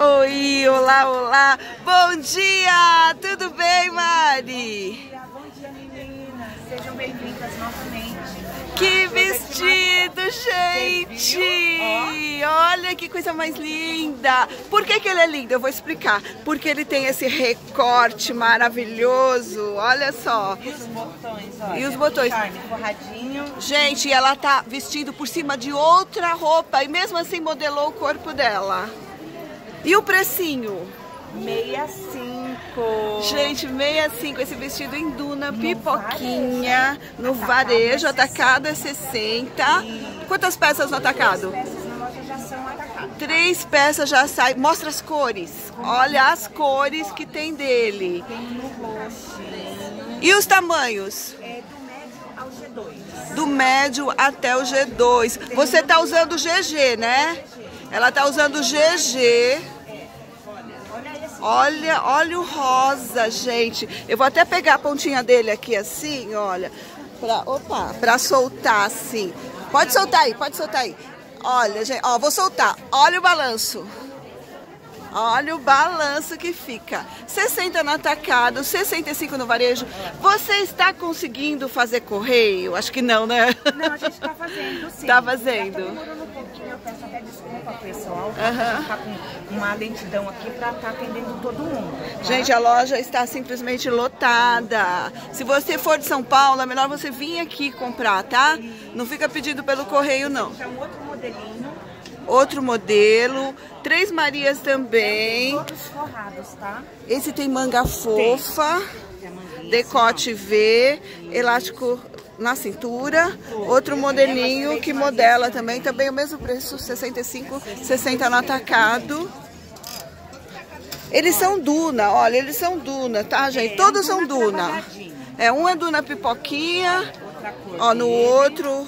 Oi, olá, olá. Bom dia, tudo bem, Mari? Bom dia, meninas. Sejam bem-vindas novamente. Que vestido, gente! Olha que coisa mais linda! Por que, que ele é lindo? Eu vou explicar. Porque ele tem esse recorte maravilhoso. Olha só. E os botões, olha. E os botões? Charme forradinho. Gente, ela tá vestindo por cima de outra roupa e mesmo assim modelou o corpo dela. E o precinho? 65. Gente, 65, esse vestido em duna, pipoquinha, no varejo, atacado é 60. Quantas peças no atacado? As peças na loja já são atacadas. Três peças já saem. Mostra as cores. Olha as cores que tem dele. Tem no roxinho. E os tamanhos? É do médio ao G2. Do médio até o G2. Você tá usando o GG, né? Ela tá usando o GG. Olha. Olha, o rosa, gente. Eu vou até pegar a pontinha dele aqui assim, olha. Pra, opa, pra soltar assim. Pode soltar aí, pode soltar aí. Olha, gente, ó, vou soltar. Olha o balanço. Olha o balanço que fica. 60 no atacado, 65 no varejo. Você está conseguindo fazer correio? Acho que não, né? Não, a gente tá fazendo sim. Tá fazendo. Eu peço até desculpa, pessoal. Tá com uma lentidão aqui pra tá atendendo todo mundo. tá? Gente, a loja está simplesmente lotada. Se você for de São Paulo, é melhor você vir aqui comprar, tá? Não fica pedindo pelo correio, não. Já um outro modelinho. Outro modelo, Três Marias também. Todos forrados, tá? Esse tem manga fofa, Tem decote V, elástico na cintura. Outro modelinho que modela também, também o mesmo preço, 65, 60 no atacado. Eles são Duna, olha, eles são Duna, tá, gente? É, Todos são Duna. É, um é Duna pipoquinha, ó, no outro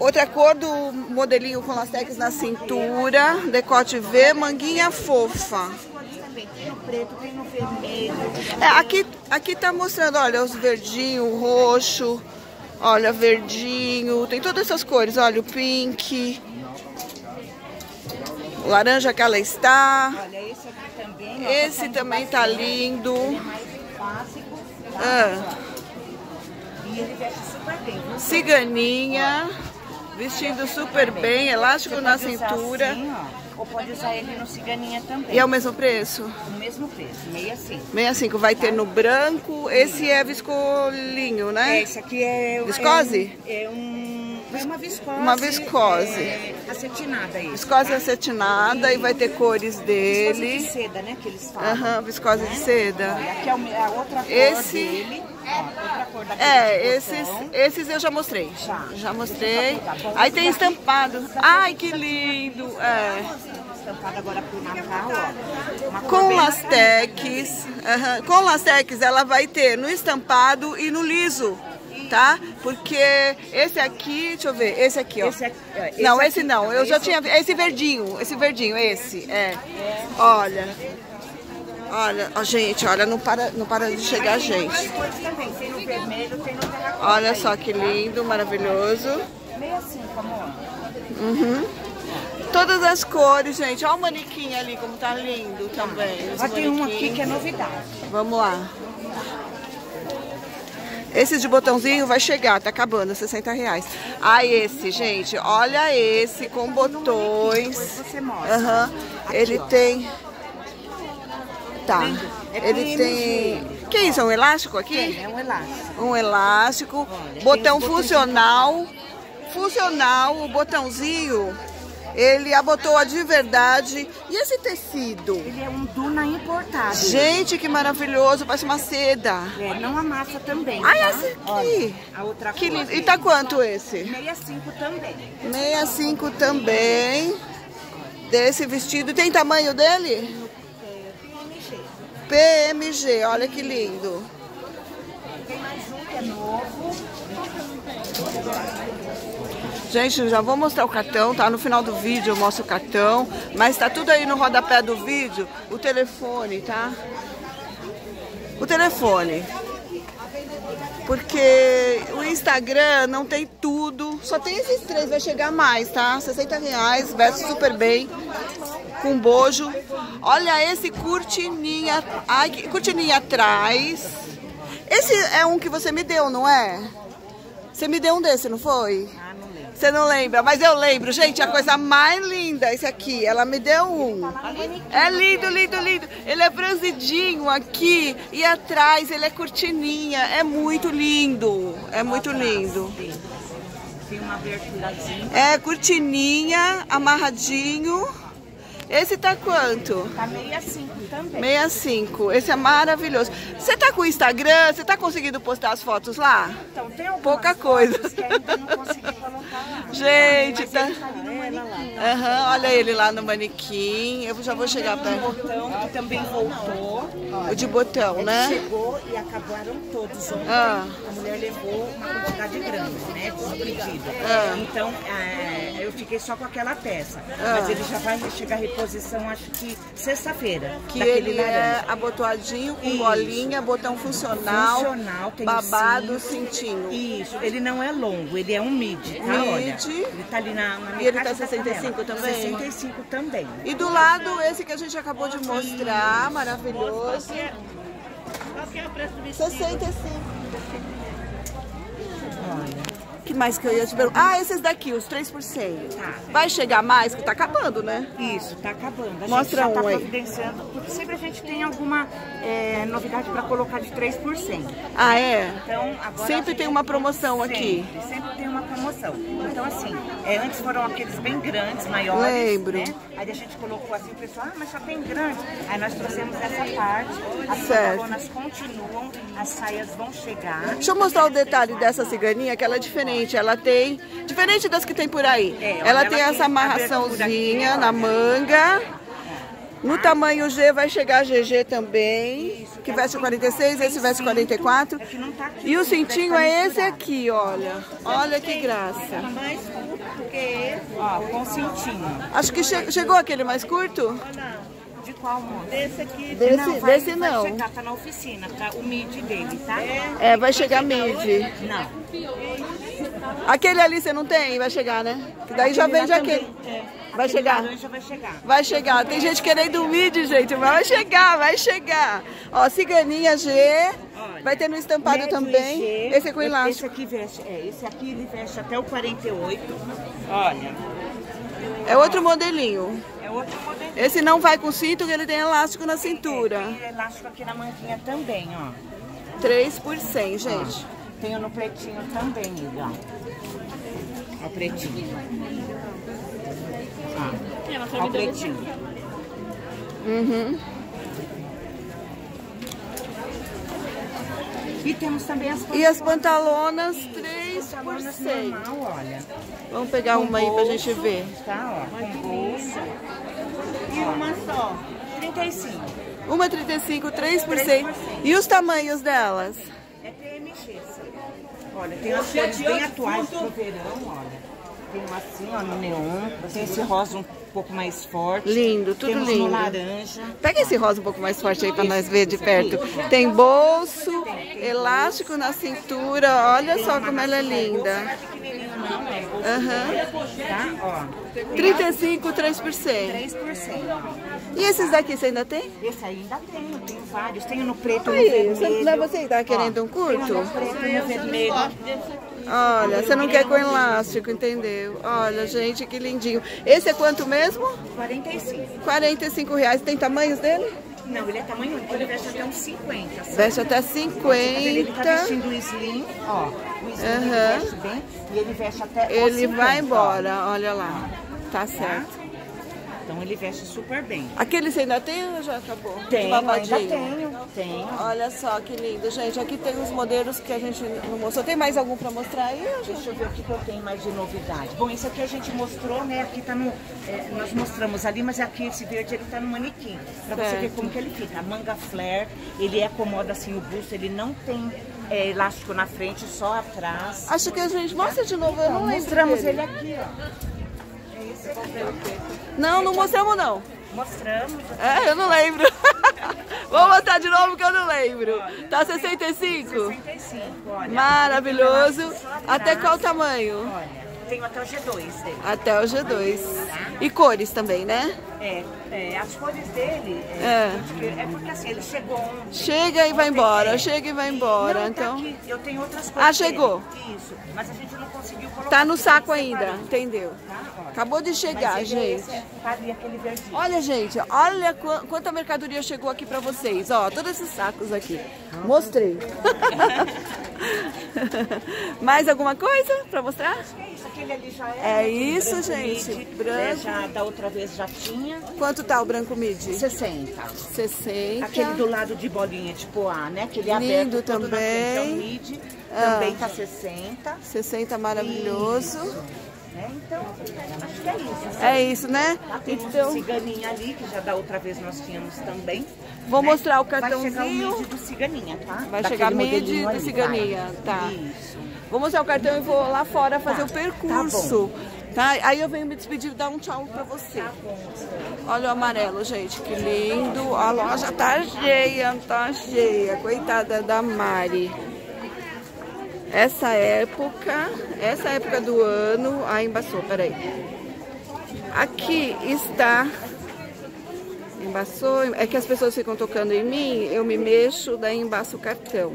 Outra cor do modelinho com lastex na cintura, decote V, manguinha fofa. Preto, tem no vermelho. É, aqui, aqui tá mostrando, olha, os verdinho, roxo, olha, verdinho, tem todas essas cores, olha, o pink, o laranja que ela está, Olha, esse aqui também. ó, esse passando também tá lindo. Ele é mais clássico. Tá? Ah, E ele veste super bem. ciganinha, vestindo super bem, elástico na cintura. assim, ou pode usar ele no ciganinha também. E é o mesmo preço? O mesmo preço, 65. 65, vai ter no branco, esse é viscolinho, né? Esse aqui é... Viscose? É um... É, um, é uma viscose. Uma viscose. É, acetinada isso. Viscose tá? acetinada e vai ter cores Viscose dele. de seda, né, que eles falam. Aham, viscose de seda. Olha, aqui é a outra cor Esse- dele. Ó, outra cor daquele É, esses, esses eu já mostrei. Já. Já mostrei. Tá. Aí tem estampado. Ai, que lindo. É. Estampada agora pro Natal, ó. Com lastex. Com lastex ela vai ter no estampado e no liso. Tá? Porque esse aqui, deixa eu ver, esse aqui, ó. Esse aqui, ó, esse não, esse aqui, não. Eu já esse tinha. Esse verdinho, esse verdinho, esse. É. Olha. Olha, ó, gente, olha, não para, não para de chegar gente. Olha só que lindo, maravilhoso. 65, amor. Todas as cores, gente. Olha o manequim ali, como tá lindo também. Ó, tem um aqui que é novidade. Vamos lá. Esse de botãozinho vai chegar, tá acabando, 60 reais. Ah, esse, gente, olha esse com botões. Aqui, Ele tem. Tá. É Ele tem. Que isso? É um elástico aqui? Tem, é um elástico. um elástico, botão funcional, funcional, o botãozinho, ele abotoa de verdade. E esse tecido? Ele é um Duna importado. Gente, que maravilhoso, parece uma seda. É, não amassa também. Ai, tá? esse aqui. Olha, a outra Que lindo. E tá quanto esse? 65 também. 65 também. Desse vestido. Tem tamanho dele? É, PMG. PMG, olha que lindo. É. Gente, já vou mostrar o cartão, tá? No final do vídeo eu mostro o cartão, mas tá tudo aí no rodapé do vídeo, o telefone, tá? O telefone. Porque o Instagram não tem tudo, só tem esses três, vai chegar mais, tá? 60 reais, veste super bem. com bojo. Olha esse cortininha, ai, atrás. Esse é um que você me deu, não é? Você me deu um desse, não foi? Ah, não lembro. Você não lembra, mas eu lembro, gente, a coisa mais linda, esse aqui, ela me deu um. É lindo, lindo, lindo. Ele é franzidinho aqui e atrás ele é cortininha, é muito lindo, é muito lindo. Tem uma aberturazinha. É cortininha, amarradinho. Esse tá quanto? Tá meio assim também. 65. Esse é maravilhoso. Você tá com o Instagram? Você tá conseguindo postar as fotos lá? Então, tem algumas Pouca coisa. que ainda não consegui colocar lá. Gente, Mas tá. ele tá ali no manequim. Aham, olha ele lá no manequim. Eu já vou chegar O perto. botão que também voltou. O de botão, né? chegou e acabaram todos ontem. Ah. A mulher levou uma quantidade grande, né? Pedido. Ah. Então, é, eu fiquei só com aquela peça. Ah. Mas ele já vai chegar a reposição, acho que sexta-feira. Que ele é laranja. abotoadinho, com Isso. bolinha, botão funcional, Funcional, tem babado, cinto. cintinho. Isso, ele não é longo, ele é um mid, tá? Olha, Mid. ele tá ali na, na E ele tá da 65 canela. também? 65 também. E do lado, esse que a gente acabou de mostrar, maravilhoso. Qual que é o preço do 65. Que mais que eu ia te perguntar? Ah, esses daqui, os 3 por 100. Tá. Vai chegar mais? Que tá acabando, né? isso, tá acabando. A Mostra gente já um tá aí. providenciando, porque sempre a gente tem alguma é, novidade para colocar de 3%. Ah, é? Então, agora Sempre tem uma promoção aqui. Sempre, sempre tem uma promoção. Então, assim, é, antes foram aqueles bem grandes, maiores. Lembro. Né? Aí a gente colocou assim, o pessoal, ah, mas só tem grande. Aí nós trouxemos essa parte. As Certo. continuam, as saias vão chegar. Deixa eu mostrar o detalhe dessa ciganinha, que ela é diferente. Ela tem, diferente das que tem por aí. É, ela ela tem tem essa amarraçãozinha aqui, na olha. manga. No tamanho G vai chegar GG também, que veste 46, esse veste 44. É que não tá aqui. E o cintinho é esse aqui, olha. Olha que graça. Mais curto do que esse. Ó, com cintinho. Acho que che- chegou aquele mais curto? De qual moço? Desse aqui. Desse- não, vai, desse vai não. chegar, tá na oficina, tá? O mid dele, tá? É, vai chegar mid. Não. Aquele ali você não tem? Vai chegar, né? Que daí já vende lá aquele. é. Vai chegar. vai chegar. Vai chegar. Tem gente querendo mid, gente. Mas vai chegar, vai chegar. Ó, ciganinha G. Olha, Vai ter no estampado também. IG, Esse é com Esse elástico. aqui veste, é, esse aqui ele veste até o 48. Olha, É outro modelinho. é outro modelo. Esse não vai com cinto, que ele tem elástico na cintura. Tem elástico aqui na manguinha também, ó. 3 por 100, gente. Tem no pretinho também, ele, ó. Ó o pretinho. Ó, ó o pretinho. Uhum. E temos também as E as pantalonas, 3 por pantalonas 100. normal, olha. Vamos pegar uma aí pra gente ver. Tá, ó, com bolso. E uma só, 35. Uma 35, 3 por 100. E os tamanhos delas? É PMG. Olha, tem as cores bem atuais pro verão, olha. Tem uma assim, ó, no neon. Tem esse rosa um pouco mais forte. Lindo, tudo Temos lindo. no laranja. Pega esse rosa um pouco mais forte aí pra nós ver de perto. Tem bolso, elástico na cintura. Olha só como ela é linda. Aham. tá? Ó, 35, 3 por 100. 3%. E esses daqui você ainda tem? Esse aí ainda tenho, tenho vários. Tenho no preto, no Aí, vermelho. você, não é você que tá querendo um Tenho no curto? preto, no vermelho. Olha, você não quer com elástico, entendeu? Olha, gente, que lindinho. Esse é quanto mesmo? 45. 45 reais. Tem tamanhos dele? Não, ele é tamanho único, ele veste até uns 50. sabe? Veste até Ele tá 50. vestindo o slim, ó. O slim ele Aham. veste bem e ele veste até Ele 50, vai ó. embora, olha lá. Tá Tá? certo. Então ele veste super bem. Aquele você ainda tem ou já acabou? Tenho, ainda tenho, tenho. Olha só que lindo, gente. Aqui tem os modelos que a gente não mostrou. Tem mais algum pra mostrar aí? Deixa eu ver o que, eu tenho mais de novidade. Bom, esse aqui a gente mostrou, né? Aqui tá no. é, nós mostramos ali, mas aqui esse verde ele tá no manequim. Pra você Certo. ver como que ele fica. A manga flare, ele acomoda assim o busto, ele não tem é, elástico na frente, só atrás. Acho que a gente mostra de novo. Eu não lembro mostramos ele aqui, ó. Não, não mostramos não. Mostramos. É, eu não lembro. Vou mostrar de novo que eu não lembro. Tá 65? 65, olha. Maravilhoso. Até qual tamanho? Olha, tenho até o G2 dele. Até o G2. E cores também, né? É, é as cores dele, é, É. é porque assim, ele chegou ontem. Chega e vai embora, É. chega e vai embora. Não, tá Então, aqui. Eu tenho outras cores. Ah, chegou. dele. Isso, mas a gente conseguiu colocar. tá no saco ainda, entendeu? Tá? Acabou de chegar, é gente. Olha, gente, olha qu- quanta mercadoria chegou aqui pra vocês. Ó, todos esses sacos aqui. Mostrei. Mais alguma coisa pra mostrar? É isso, aquele ali já é. É isso, branco gente, mid, branco. né, já da outra vez já tinha. Quanto tá o branco midi? 60. 60. Aquele do lado de bolinha de poá, né? Aquele Lindo aberto todo na frente, é o também. Mid. Ah. Também tá 60. 60 maravilhoso. Né? Então, acho que é isso. assim. É isso, né? Tá, temos Então, o ciganinha ali, que já da outra vez nós tínhamos também. vou né? mostrar o Vai chegar o cartãozinho. mid do ciganinha, tá? Vai Daquele chegar mid modelinho do ali, ciganinha, vai. tá. Isso. Vou mostrar o cartão e vou lá fora fazer Tá, o percurso. Tá, Aí eu venho me despedir e dar um tchau pra você. Tá Olha o amarelo, gente, que lindo. A loja tá cheia, tá cheia. Coitada da Mari. Essa época, essa época do ano. Ah, embaçou, peraí. Aqui está. Embaçou. É que as pessoas ficam tocando em mim, eu me mexo, daí embaço o cartão.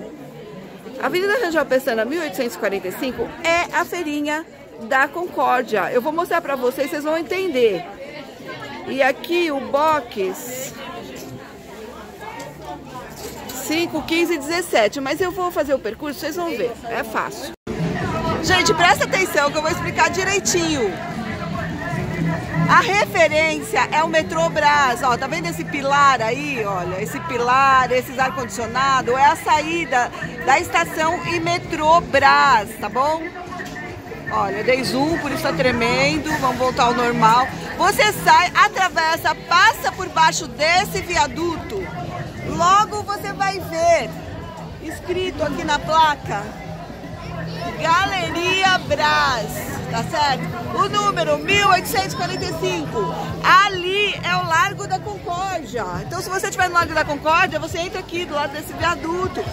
Avenida Rangel Pestana 1845 é a feirinha da Concórdia. Eu vou mostrar pra vocês, vocês vão entender. E aqui o box 5, 15 e 17. Mas eu vou fazer o percurso, vocês vão ver. É fácil. Gente, presta atenção que eu vou explicar direitinho. A referência é o Metrobras, ó, tá vendo esse pilar aí, olha, esse pilar, esses ar-condicionado, é a saída da estação e Metrobras, tá bom? Olha, eu dei zoom, por isso tá tremendo, vamos voltar ao normal. Você sai, atravessa, passa por baixo desse viaduto, você vai ver, escrito aqui na placa, Galeria Brás, tá certo? O número 1845. Ali é o Largo da Concórdia. Então, se você estiver no Largo da Concórdia, você entra aqui do lado desse viaduto.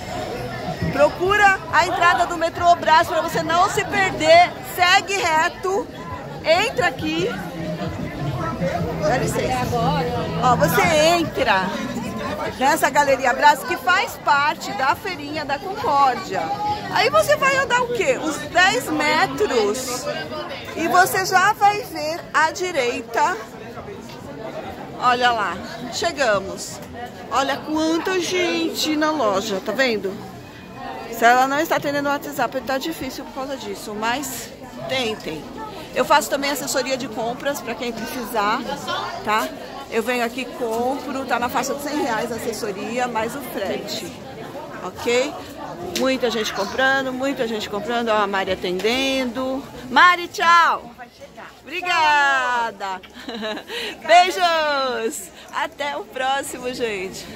Procura a entrada do metrô Brás para você não se perder. Segue reto, entra aqui. Dá licença. Ó, você entra nessa Galeria Brás que faz parte da feirinha da Concórdia. Aí você vai andar o quê? Uns 10 metros e você já vai ver à direita. Olha lá, chegamos. Olha quanta gente na loja, tá vendo? Se ela não está atendendo o WhatsApp, tá difícil por causa disso, mas tentem. Eu faço também assessoria de compras para quem precisar, tá? Eu venho aqui, compro, tá na faixa de 100 reais a assessoria, mais o frete, ok? Muita gente comprando, muita gente comprando, ó, a Mari atendendo. Mari, tchau! Obrigada! Beijos! Até o próximo, gente!